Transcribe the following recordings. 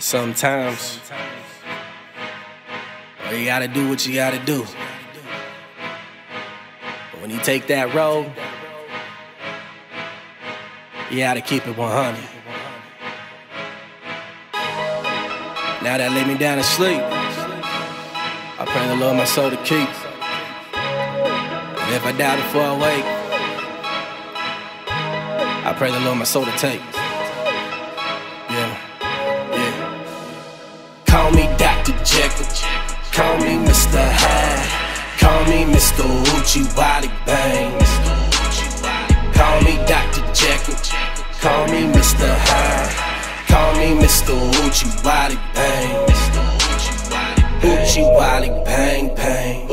Sometimes well, you gotta do what you gotta do. But when you take that road, you gotta keep it 100. Now that lay me down to sleep, I pray the Lord my soul to keep. And if I die before I wake, I pray the Lord my soul to take. Jekyll, call me Mr. Hyde, call me Mr. Oochie Wallie Bang. Call me Dr. Jekyll, call me Mr. Hyde. Call me Mr. Oochie Wallie Bang. Oochie Wallie Bang Bang.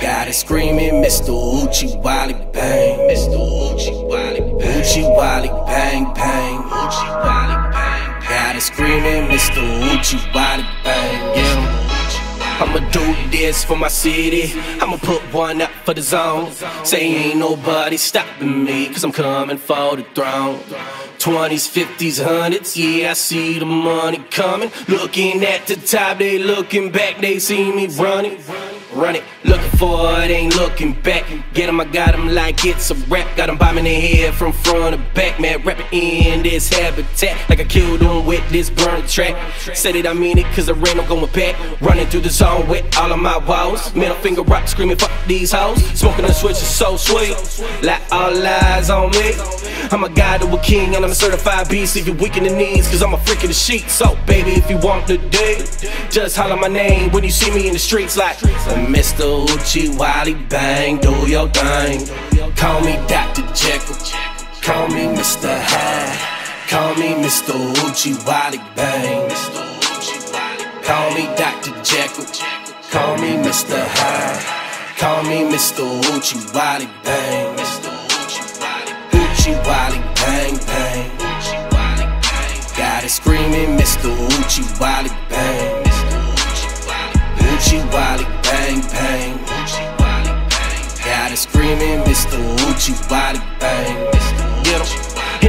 Got it screaming Mr. Oochie Wallie Bang. Mr. Oochie Wallie Bang. Oochie Wallie Bang Bang. Oochie Wallie Bang. Got it screaming Mr. Oochie Wallie Bang. Yeah. I'ma do this for my city. I'ma put one up for the zone. Say ain't nobody stopping me, cause I'm coming for the throne. 20s, 50s, 100s, yeah, I see the money coming. Looking at the top, they looking back, they see me running. Run it, looking for it, ain't looking back. Get 'em, I got 'em like it's a rap. Got 'em bombing their head from front to back, man. Rapping in this habitat like I killed 'em with this burn track. Said it, I mean it, cause the rain I'm going back. Running through the zone with all of my walls. Middle finger rock, screaming, fuck these hoes. Smoking the switch is so sweet, like all eyes on me. I'm a guy to a king, and I'm a certified beast. If you're weak in the knees, cause I'm a freak of the sheet. So, baby, if you want the day, just holler my name when you see me in the streets, like Mr. Oochie Wallie Bang, do your thing. Call me Dr. Jekyll, call me Mr. Hyde, call me Mr. Oochie Wallie Bang. Call me Dr. Jekyll, call me Mr. Hyde, call me Mr. Oochie Wallie Bang. Oochie Wallie Bang Bang. Got it screaming Mr. Oochie Oochie Wallie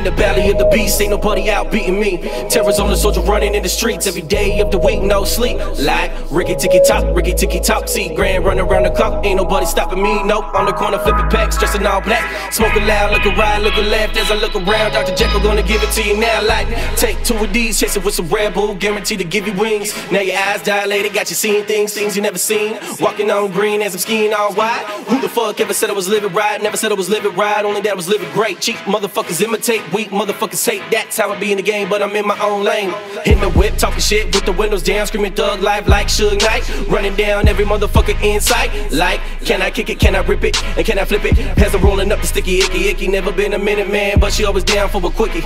the belly of the beast, ain't nobody out beating me. Terror's on the soldier running in the streets every day up the week, no sleep. Like Ricky Ticky Top, Ricky Ticky Top, see grand running around the clock, ain't nobody stopping me. Nope, on the corner flipping packs, dressed in all black. Smoking loud, looking right, looking left as I look around. Dr. Jekyll gonna give it to you now. Like, take two of these, chase it with some Red Bull, guaranteed to give you wings. Now your eyes dilated, got you seeing things, things you never seen. Walking on green as I'm skiing all wide. Who the fuck ever said I was living right? Never said I was living right, only that I was living great. Cheap motherfuckers imitate, weak motherfuckers hate. That's how I be in the game, but I'm in my own lane. In the whip, talking shit with the windows down, screaming thug life like Suge Knight. Running down every motherfucker in sight. Like, can I kick it? Can I rip it? And can I flip it? As I'm rolling up the sticky icky icky. Never been a minute man, but she always down for a quickie.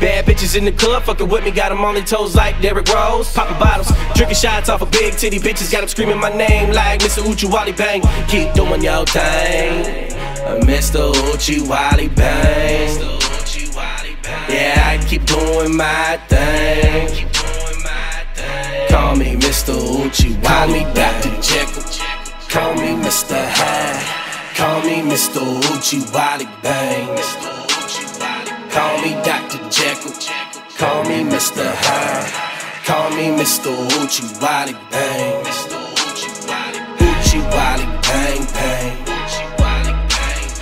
Bad bitches in the club, fucking with me, got them on their toes like Derrick Rose. Popping bottles, drinking shots off of big titty bitches, got them screaming my name like Mr. Oochie Wallie Bang. Keep doing your thing, Mr. Oochie Wallie Bang. My thing. Call me Mr. Oochie, call me Dr. Jekyll, call me Mr. Hyde, call me Mr. Oochie Wallie Bang. Call me Dr. Jekyll, call me Mr. Hyde, call me Mr. Oochie Wallie Bang. Oochie Wallie Bang Bang.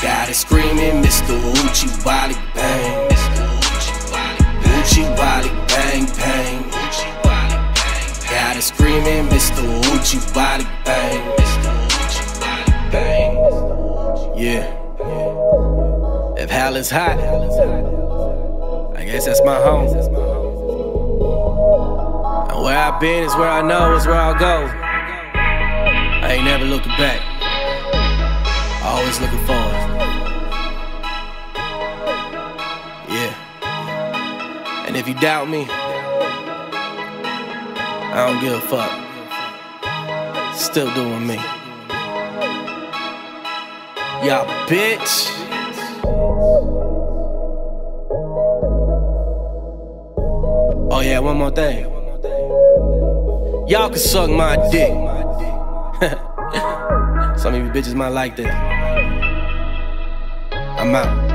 Got it screaming Mr. Oochie Wallie Bang. Screaming Mr. Oochie Wallie Bang. Bang. Yeah. If hell is hot, I guess that's my home. And where I've been is where I know is where I'll go. I ain't never looking back. Always looking forward. Yeah. And if you doubt me, I don't give a fuck. Still doing me. Y'all bitch. Oh yeah, one more thing. Y'all can suck my dick. Some of you bitches might like that. I'm out.